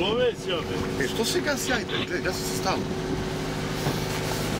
Lovec, ja. E, što se gasi ajde? Gled, ja se stalno.